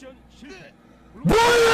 我西拜